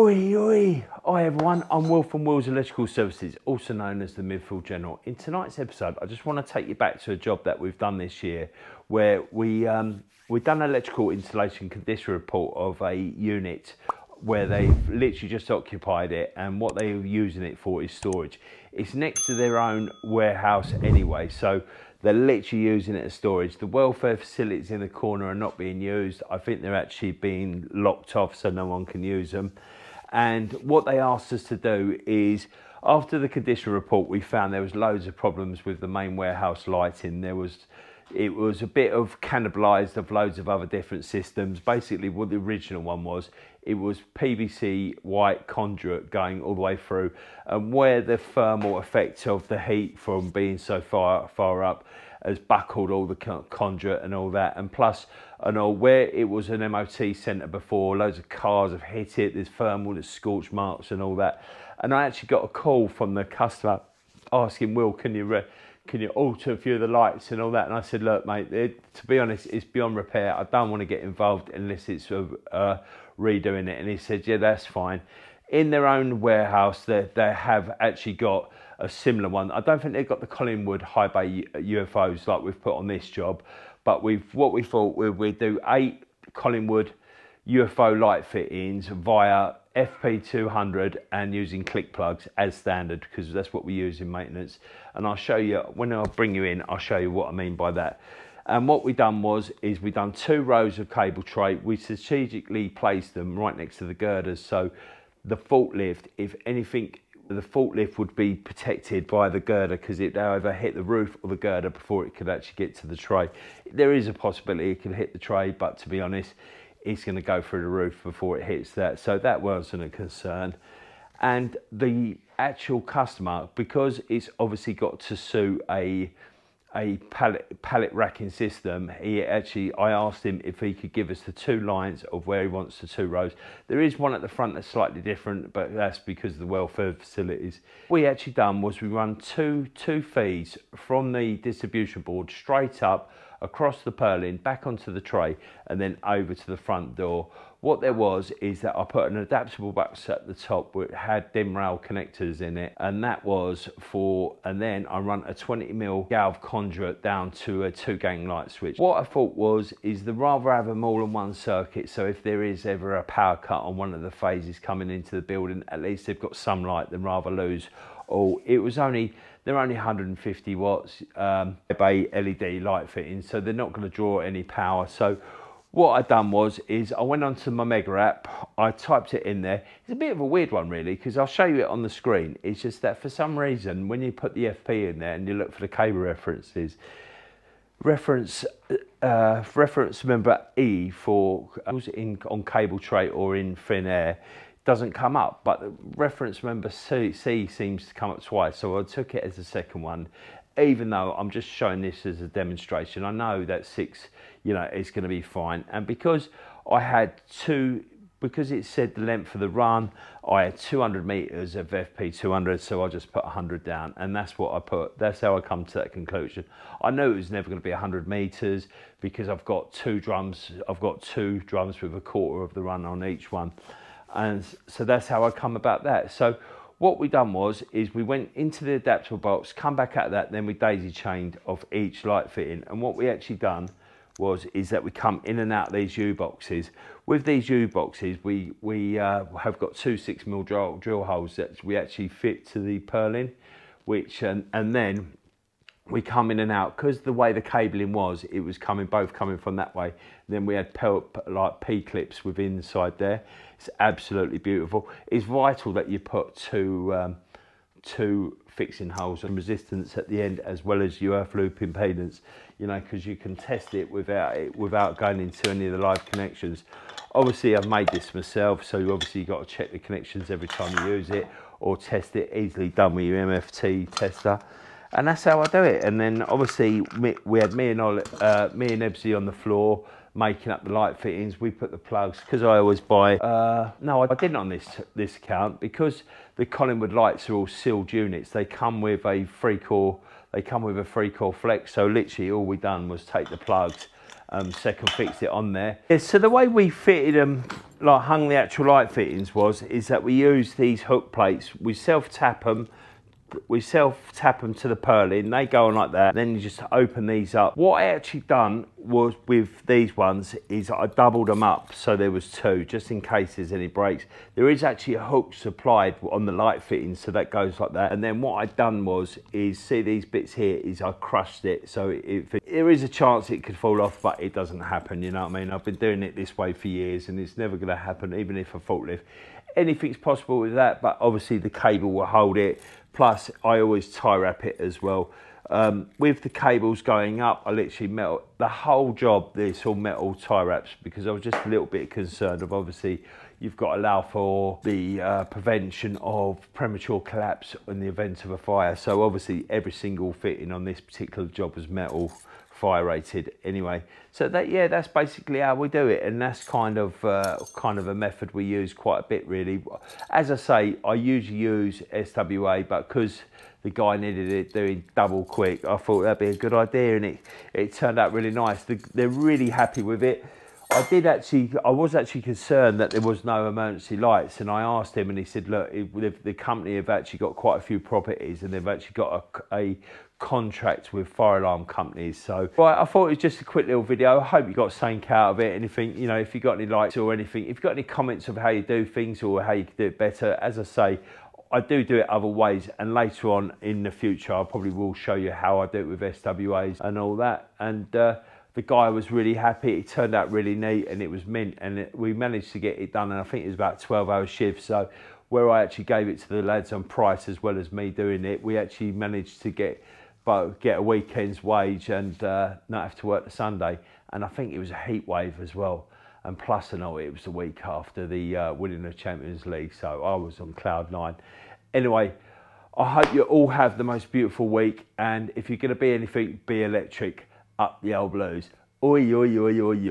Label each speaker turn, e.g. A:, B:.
A: Oi, oi. Hi everyone, I'm Will from Will's Electrical Services, also known as the Midfield General. In tonight's episode, I just want to take you back to a job that we've done this year where we, um, we've done an electrical installation condition report of a unit where they've literally just occupied it and what they're using it for is storage. It's next to their own warehouse anyway, so they're literally using it as storage. The welfare facilities in the corner are not being used. I think they're actually being locked off so no one can use them. And what they asked us to do is, after the condition report, we found there was loads of problems with the main warehouse lighting. There was, it was a bit of cannibalised of loads of other different systems. Basically, what the original one was, it was PVC white conduit going all the way through, and where the thermal effect of the heat from being so far far up has buckled all the conduit and all that. And plus, and all where it was an MOT centre before, loads of cars have hit it. There's thermal, there's scorch marks and all that. And I actually got a call from the customer asking, "Will, can you?" can you alter a few of the lights and all that? And I said, look, mate, it, to be honest, it's beyond repair. I don't want to get involved unless it's uh, redoing it. And he said, yeah, that's fine. In their own warehouse, they, they have actually got a similar one. I don't think they've got the Collingwood high bay UFOs like we've put on this job, but we've what we thought we would do eight Collingwood UFO light fittings via FP200 and using click plugs as standard because that's what we use in maintenance. And I'll show you when I bring you in, I'll show you what I mean by that. And what we done was, is we done two rows of cable tray. We strategically placed them right next to the girders. So the forklift, if anything the forklift would be protected by the girder because it either hit the roof or the girder before it could actually get to the tray. There is a possibility it could hit the tray, but to be honest, it's going to go through the roof before it hits that. So that wasn't a concern. And the actual customer, because it's obviously got to suit a a pallet pallet racking system. He actually, I asked him if he could give us the two lines of where he wants the two rows. There is one at the front that's slightly different, but that's because of the welfare facilities. What we actually done was we run two two feeds from the distribution board straight up across the purlin, back onto the tray, and then over to the front door. What there was is that I put an adaptable box at the top which had DIN rail connectors in it, and that was for, and then I run a 20 mil galv conduit down to a two gang light switch. What I thought was, is the rather have them all in one circuit, so if there is ever a power cut on one of the phases coming into the building, at least they've got some light than rather lose. Oh, it was only they're only 150 watts um, by LED light fitting, so they're not going to draw any power. So what I done was is I went onto my Mega app, I typed it in there. It's a bit of a weird one really because I'll show you it on the screen. It's just that for some reason when you put the FP in there and you look for the cable references, reference uh, reference number E for in on cable tray or in thin air doesn't come up, but the reference member C, C seems to come up twice. So I took it as the second one, even though I'm just showing this as a demonstration. I know that six, you know, is going to be fine. And because I had two, because it said the length of the run, I had 200 meters of FP200, so I just put 100 down, and that's what I put. That's how I come to that conclusion. I know it was never going to be 100 meters because I've got two drums. I've got two drums with a quarter of the run on each one and so that's how I come about that. So what we done was is we went into the adaptable box, come back at that, then we daisy chained off each light fitting. And what we actually done was is that we come in and out these U boxes. With these U boxes, we we uh, have got two six mil drill, drill holes that we actually fit to the purlin, which and and then we come in and out because the way the cabling was, it was coming both coming from that way. Then we had pelp like P clips within inside there. It's absolutely beautiful. It's vital that you put two um, two fixing holes and resistance at the end as well as your earth loop impedance. You know, because you can test it without it without going into any of the live connections. Obviously, I've made this myself, so you obviously got to check the connections every time you use it or test it. Easily done with your MFT tester and that's how I do it. And then obviously we had me and uh, me and Ebsy on the floor making up the light fittings. We put the plugs because I always buy. Uh, no, I didn't on this this account because the Collingwood lights are all sealed units. They come with a three core. They come with a three core flex. So literally all we done was take the plugs um, second fixed it on there. Yeah, so the way we fitted them, like hung the actual light fittings was, is that we use these hook plates. We self tap them we self tap them to the purlin they go on like that then you just open these up. What i actually done was with these ones is i doubled them up so there was two just in case there's any breaks. There is actually a hook supplied on the light fitting so that goes like that. And then what i done was is see these bits here is i crushed it so if it, there is a chance it could fall off but it doesn't happen you know what i mean? I've been doing it this way for years and it's never going to happen even if a forklift. Anything's possible with that but obviously the cable will hold it Plus, I always tie wrap it as well. Um, with the cables going up, I literally metal the whole job. This all metal tie wraps because I was just a little bit concerned of obviously you've got to allow for the uh, prevention of premature collapse in the event of a fire. So obviously every single fitting on this particular job was metal fire rated anyway. So that yeah, that's basically how we do it, and that's kind of uh, kind of a method we use quite a bit really. As I say, I usually use SWA, but because the guy needed it doing double quick, I thought that'd be a good idea, and it it turned out really nice. They're really happy with it. I did actually, I was actually concerned that there was no emergency lights, and I asked him, and he said, "Look, the company have actually got quite a few properties, and they've actually got a, a contract with fire alarm companies." So, right, I thought it was just a quick little video. I hope you got something out of it. Anything, you know, if you got any likes or anything, if you got any comments of how you do things or how you can do it better, as I say, I do do it other ways, and later on in the future, I probably will show you how I do it with SWAs and all that, and. Uh, the guy was really happy. It turned out really neat and it was mint. And it, we managed to get it done. And I think it was about 12 hour shift. So where I actually gave it to the lads on price as well as me doing it, we actually managed to get get a weekend's wage and uh, not have to work the Sunday. And I think it was a heat wave as well. And plus, I know it was the week after the uh, winning the Champions League, so I was on cloud nine. Anyway, I hope you all have the most beautiful week. And if you're going to be anything, be electric up the old blues. Oi, oi, oi, oi, oi.